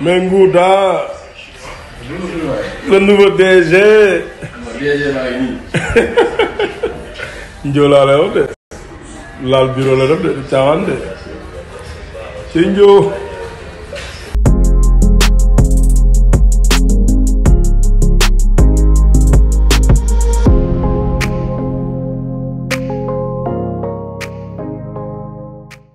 mais Ngouda le nouveau DG. DG maa ngi nii. Ndiola la yow de. laal bureau la def de caaman de. ci Ndio.